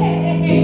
hey, hey, hey.